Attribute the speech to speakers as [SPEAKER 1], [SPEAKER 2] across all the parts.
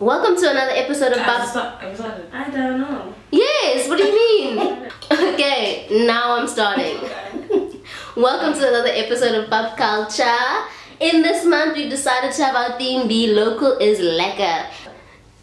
[SPEAKER 1] welcome to another episode of Bab.
[SPEAKER 2] I don't know.
[SPEAKER 1] Yes, what do you mean? okay, now I'm starting. welcome to another episode of Pap Culture. In this month, we've decided to have our theme be Local is Lekker.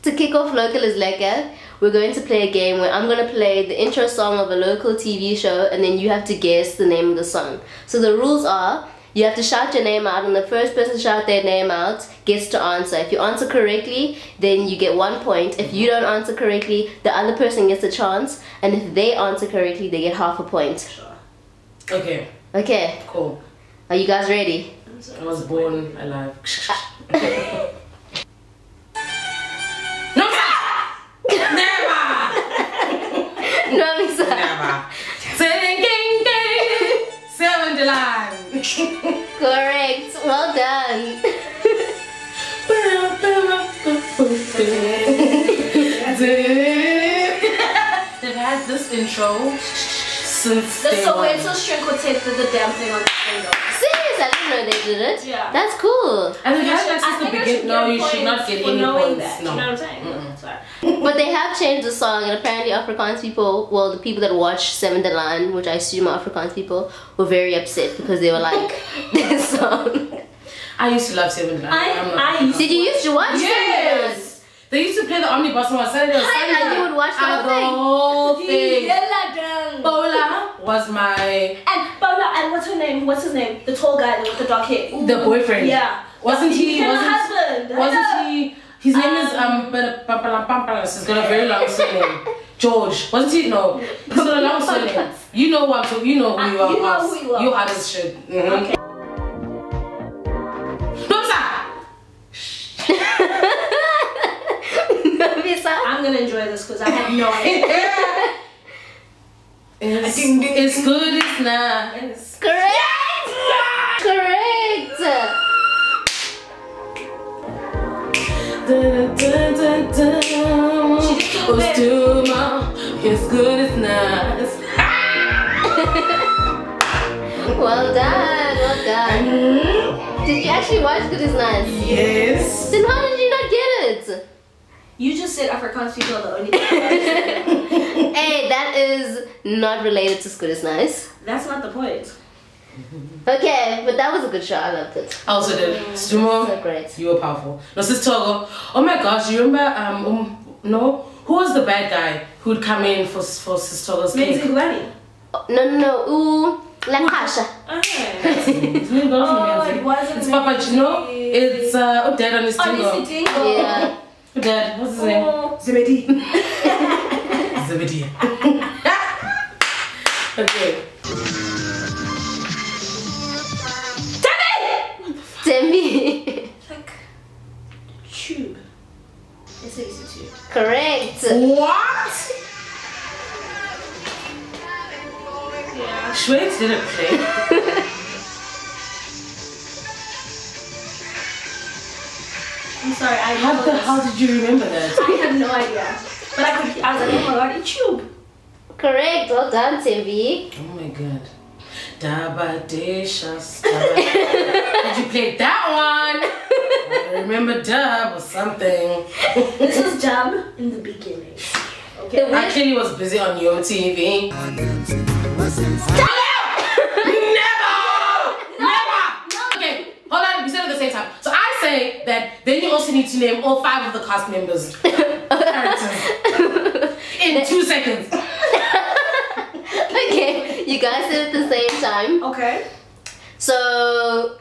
[SPEAKER 1] To kick off Local is Lekker, we're going to play a game where I'm going to play the intro song of a local TV show and then you have to guess the name of the song. So the rules are you have to shout your name out, and the first person to shout their name out gets to answer. If you answer correctly, then you get one point. If you don't answer correctly, the other person gets a chance, and if they answer correctly, they get half a point.
[SPEAKER 2] Sure.
[SPEAKER 3] Okay,
[SPEAKER 1] Okay,
[SPEAKER 3] cool.
[SPEAKER 1] are you guys ready?
[SPEAKER 3] I was born alive.
[SPEAKER 1] Correct. Well done.
[SPEAKER 3] They've had this intro since
[SPEAKER 2] The
[SPEAKER 3] day
[SPEAKER 2] Soweto
[SPEAKER 3] one.
[SPEAKER 2] string quartet did the damn thing on the string though.
[SPEAKER 1] Serious? I didn't know they did it.
[SPEAKER 2] Yeah.
[SPEAKER 1] That's cool.
[SPEAKER 3] And they've had
[SPEAKER 2] I
[SPEAKER 3] like since the
[SPEAKER 2] think I should
[SPEAKER 3] beginning. No, you should not
[SPEAKER 2] points
[SPEAKER 3] get
[SPEAKER 2] for
[SPEAKER 3] any
[SPEAKER 2] knowing
[SPEAKER 3] points.
[SPEAKER 2] That.
[SPEAKER 3] No.
[SPEAKER 2] You know what I'm saying?
[SPEAKER 3] Mm-mm.
[SPEAKER 2] Sorry.
[SPEAKER 1] But they have changed the song, and apparently Afrikaans people, well, the people that watch Seven de Laan, which I assume are Afrikaans people, were very upset because they were like, this song.
[SPEAKER 3] I used to love Seven Line.
[SPEAKER 2] I-
[SPEAKER 3] I'm not-
[SPEAKER 2] I used
[SPEAKER 1] Did you used to watch
[SPEAKER 3] Yes. They used to play the omnibus on Saturday. or
[SPEAKER 1] Seven?
[SPEAKER 3] Sunday.
[SPEAKER 1] And you would watch the whole thing.
[SPEAKER 3] whole thing.
[SPEAKER 2] Yeah, dang.
[SPEAKER 3] Bola was my
[SPEAKER 2] And Bola, and what's her name? What's his name? The tall guy with the dark hair.
[SPEAKER 3] the boyfriend.
[SPEAKER 2] Yeah.
[SPEAKER 3] Wasn't he?
[SPEAKER 2] He
[SPEAKER 3] Wasn't
[SPEAKER 2] husband.
[SPEAKER 3] Wasn't he? His name is um. Pampalampampalas. He's got a very long surname. George. Wasn't he? No. He's got a long surname. You know what? So you know who you
[SPEAKER 2] Uh,
[SPEAKER 3] are.
[SPEAKER 2] you know who you are.
[SPEAKER 3] You hard as shit. Mhm.
[SPEAKER 2] Okay.
[SPEAKER 3] Nomsa!
[SPEAKER 2] I'm gonna enjoy this because I have no idea.
[SPEAKER 3] It's, it's good. It's not.
[SPEAKER 2] Yes.
[SPEAKER 1] Correct! Correct!
[SPEAKER 2] Bad.
[SPEAKER 3] too long. It's good. It's not.
[SPEAKER 1] Well done, well done. Did you actually watch Sgudi Snaysi?
[SPEAKER 3] Yes.
[SPEAKER 1] Then how did you not get it?
[SPEAKER 2] You just said Afrikaans people are the only people.
[SPEAKER 1] Hey, that is not related to Sgudi Snaysi.
[SPEAKER 2] That's not the point.
[SPEAKER 1] Okay, but that was a good show. I loved it.
[SPEAKER 3] I also did. Sdumo,
[SPEAKER 1] So great.
[SPEAKER 3] you were powerful. No, Sis Togo. Oh my gosh, you remember? Um, um, no, who was the bad guy who'd come in for for Sis Togo's
[SPEAKER 2] Menzi
[SPEAKER 3] cake?
[SPEAKER 2] Ngubani.
[SPEAKER 1] Oh, no, no, no. Ooh, Laqhasha.
[SPEAKER 2] Okay.
[SPEAKER 3] His
[SPEAKER 2] Oh,
[SPEAKER 3] from Menzi.
[SPEAKER 2] it wasn't
[SPEAKER 3] It's Papa Gino.
[SPEAKER 2] Menzi.
[SPEAKER 3] It's uh, oh, dad on his
[SPEAKER 2] Oh,
[SPEAKER 3] tingo.
[SPEAKER 2] this is
[SPEAKER 1] Yeah.
[SPEAKER 3] Dad, what's his name?
[SPEAKER 2] Oh, Zebedi.
[SPEAKER 3] Zebedee. okay.
[SPEAKER 2] Yeah.
[SPEAKER 3] Didn't play.
[SPEAKER 2] I'm sorry. I
[SPEAKER 3] How the
[SPEAKER 2] this.
[SPEAKER 3] hell did you remember that?
[SPEAKER 2] I have no idea. But I could. I was like, oh my god, it's tube.
[SPEAKER 1] Correct. Well done, Thembe.
[SPEAKER 3] Oh my god. Dabadeshas. Did you play that one? I remember Dub or something.
[SPEAKER 2] This is dub in the beginning. Okay.
[SPEAKER 1] weird-
[SPEAKER 3] I clearly was busy on your TV. Never! Never! Okay, hold on, we said it at the same time. So I say that then you also need to name all five of the cast members. Characters. In two seconds.
[SPEAKER 1] Okay, you guys said at the same time.
[SPEAKER 2] Okay.
[SPEAKER 1] So,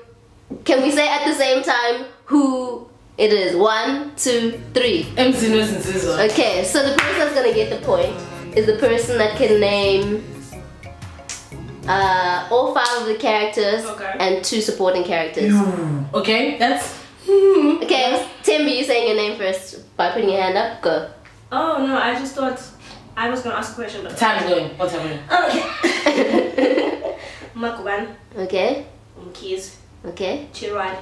[SPEAKER 1] can we say at the same time who it is? One, two, three.
[SPEAKER 3] MC Zizo.
[SPEAKER 1] Okay, so the person that's gonna get the point is the person that can name uh, all five of the characters
[SPEAKER 2] Okay.
[SPEAKER 1] and two supporting characters.
[SPEAKER 3] Okay, that's.
[SPEAKER 1] Okay, Timby, you saying your name first by putting your hand up. Go.
[SPEAKER 2] Oh no, I just thought I was gonna ask a question, but
[SPEAKER 3] Time's going. What's happening?
[SPEAKER 2] okay. Makuban,
[SPEAKER 1] Okay,
[SPEAKER 2] Umkis,
[SPEAKER 1] okay,
[SPEAKER 2] Chirad,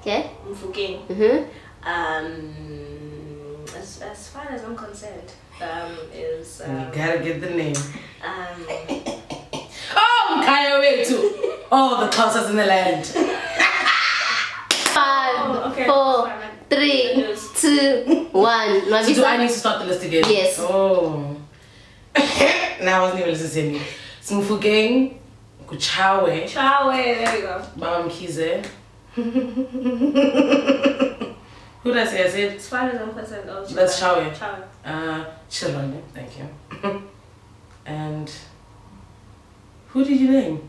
[SPEAKER 1] okay.
[SPEAKER 2] Mofokeng.
[SPEAKER 1] Mhm.
[SPEAKER 2] Um, as, as far as I'm concerned, um, is um,
[SPEAKER 3] You gotta get the name.
[SPEAKER 2] um,
[SPEAKER 3] Oh, Kaya too. All the closest in the land.
[SPEAKER 1] Five,
[SPEAKER 2] Oh, okay.
[SPEAKER 1] four,
[SPEAKER 2] Sorry, man.
[SPEAKER 1] three,
[SPEAKER 2] News.
[SPEAKER 1] two, One.
[SPEAKER 3] So do I need to start the list again?
[SPEAKER 1] Yes.
[SPEAKER 3] Oh. now I wasn't even listening to me. Smufugeng, Kuchawe,
[SPEAKER 2] Tshawe, there we go.
[SPEAKER 3] Baba Mkhize. Who did I say? I said
[SPEAKER 2] Spider don't it on.
[SPEAKER 3] That's Tshawe.
[SPEAKER 2] Tshawe.
[SPEAKER 3] Uh, Chilone, thank you. and who did you name?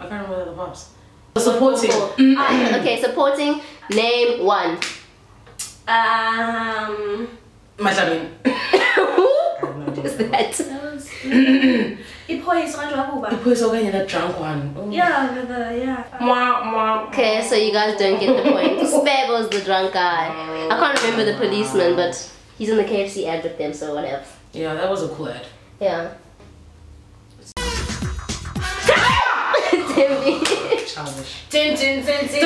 [SPEAKER 3] I can't remember the pops. Supporting.
[SPEAKER 1] Ah, okay, supporting. Name one.
[SPEAKER 2] Um.
[SPEAKER 3] Majamin.
[SPEAKER 1] Who is that?
[SPEAKER 2] That was. Ipoy Sandra Abuba.
[SPEAKER 3] Who is okay that drunk one? Oh.
[SPEAKER 2] Yeah, the, the yeah.
[SPEAKER 3] Mwah, mwah.
[SPEAKER 1] Okay, so you guys don't get the point. Spare was the drunk guy. I can't remember the policeman, but he's in the KFC ad with them, so whatever.
[SPEAKER 3] Yeah, that was a cool ad.
[SPEAKER 1] Yeah. Timmy.
[SPEAKER 3] Childish.
[SPEAKER 2] Tin tin tin tin.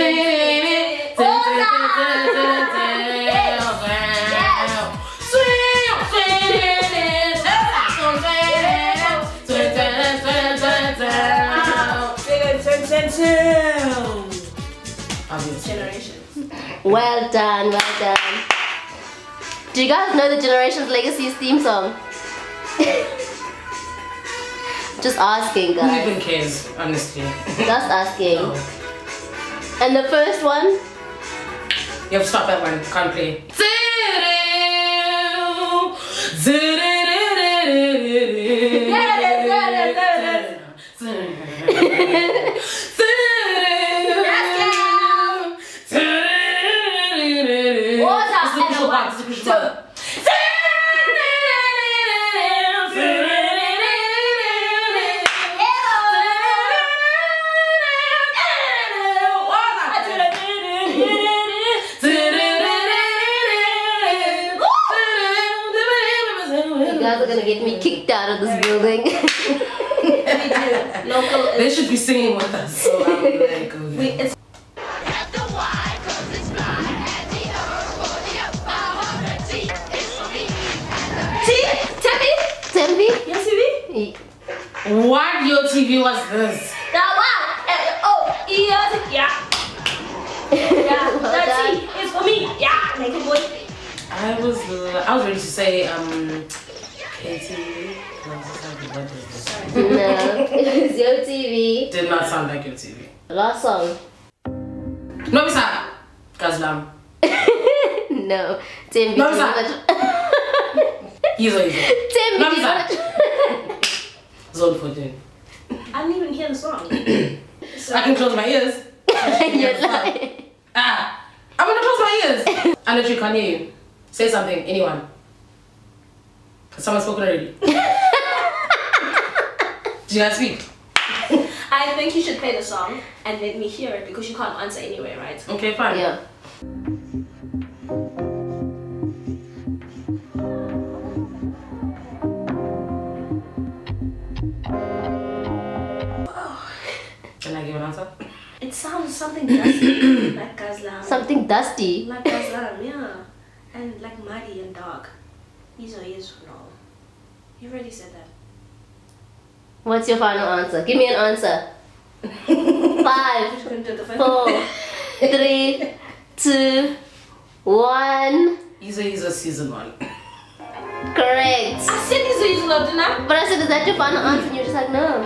[SPEAKER 2] Generations.
[SPEAKER 1] Well done, well done. Do you guys know the Generations Legacy's theme song? Just asking, guys.
[SPEAKER 3] Who even cares, honestly?
[SPEAKER 1] Just asking.
[SPEAKER 3] No.
[SPEAKER 1] And the first one?
[SPEAKER 3] You have to stop that one. Can't play. It's
[SPEAKER 1] gonna get me kicked out of this building.
[SPEAKER 2] Local.
[SPEAKER 3] They should be singing with us. So I'm like,
[SPEAKER 2] We, it's See? Timmy?
[SPEAKER 1] Thembe?
[SPEAKER 2] Yes, TV?
[SPEAKER 3] What your TV was this?
[SPEAKER 2] That one. Oh, yes. Yeah. Yeah.
[SPEAKER 1] Well
[SPEAKER 2] That. T is for me. Yeah. Make it boy.
[SPEAKER 3] I was uh, I was ready to say um KTV. No, this is not good. What is this?
[SPEAKER 1] No, it was Yo TV.
[SPEAKER 3] Did not sound like your TV.
[SPEAKER 1] Last song.
[SPEAKER 3] No, Misa. Gazlam.
[SPEAKER 1] no, Thembe.
[SPEAKER 3] No,
[SPEAKER 1] do you
[SPEAKER 3] sir.
[SPEAKER 1] wanna-
[SPEAKER 3] He's a he's
[SPEAKER 1] Thembe,
[SPEAKER 3] No,
[SPEAKER 1] do you
[SPEAKER 3] sir.
[SPEAKER 1] wanna-
[SPEAKER 3] Zone 14.
[SPEAKER 2] I didn't even hear the song. so,
[SPEAKER 3] I can close my ears.
[SPEAKER 1] You're lying.
[SPEAKER 3] Ah, I'm gonna close my ears. I literally can't hear you. Say something, anyone. Someone's spoken already. Do you guys speak?
[SPEAKER 2] I think you should play the song and let me hear it because you can't answer anyway, right?
[SPEAKER 3] Okay, fine.
[SPEAKER 1] Yeah.
[SPEAKER 3] Can I give an answer?
[SPEAKER 2] It sounds something dusty, like Gazlam.
[SPEAKER 1] Something dusty.
[SPEAKER 2] Like Gazlam, yeah. And like muddy and dark. These are his no. You already said that.
[SPEAKER 1] What's your final answer? Give me an answer. Five,
[SPEAKER 2] Just gonna do the first
[SPEAKER 1] four, three, two, one.
[SPEAKER 3] He's a, he's a season one.
[SPEAKER 1] Correct.
[SPEAKER 2] I said these are his no, didn't I?
[SPEAKER 1] But I said, is that your final answer? And you're just like, no.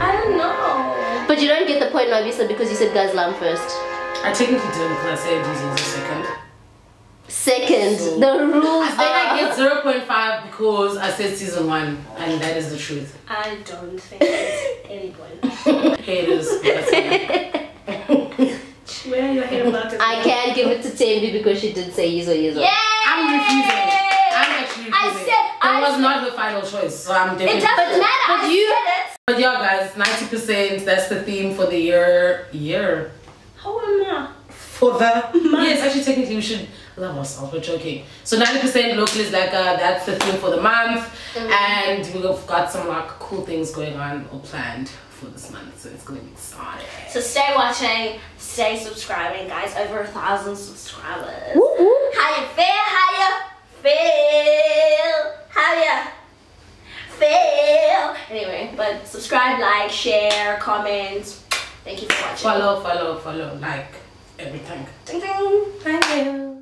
[SPEAKER 2] I don't know.
[SPEAKER 1] But you don't get the point, Nwabisa, because you said Gazlam first.
[SPEAKER 3] I technically didn't because I said he's a second.
[SPEAKER 1] Second,
[SPEAKER 3] So-
[SPEAKER 1] the rules
[SPEAKER 3] I think I
[SPEAKER 1] are.
[SPEAKER 3] get 0.5 because I said season one, and that is the truth.
[SPEAKER 2] I don't think it's any point.
[SPEAKER 3] Haters.
[SPEAKER 2] Where are your hair markers?
[SPEAKER 1] I can't give it to Thembe because she did say Yizo Yizo.
[SPEAKER 2] Yeah!
[SPEAKER 3] I'm refusing. I'm actually refusing.
[SPEAKER 2] I said-
[SPEAKER 3] that
[SPEAKER 2] I
[SPEAKER 3] was
[SPEAKER 2] said-
[SPEAKER 3] not the final choice, so I'm
[SPEAKER 2] It doesn't matter.
[SPEAKER 1] but
[SPEAKER 2] I
[SPEAKER 1] you-
[SPEAKER 2] said it.
[SPEAKER 3] But yeah, guys, 90%. That's the theme for the year. Year.
[SPEAKER 2] How am I?
[SPEAKER 3] For the month. yes, actually, technically, we should love ourselves. We're joking. So 90% local is like uh, that's the theme for the month, and we've got some like cool things going on or planned for this month. So it's gonna be exciting.
[SPEAKER 2] So stay watching, stay subscribing, guys. Over a thousand subscribers.
[SPEAKER 1] Woo woo.
[SPEAKER 2] How you feel? How you feel? How you feel? Anyway, but subscribe, like, share, comment. Thank you for watching.
[SPEAKER 3] Follow, follow, follow, like everything.
[SPEAKER 2] Ding ding. Thank you.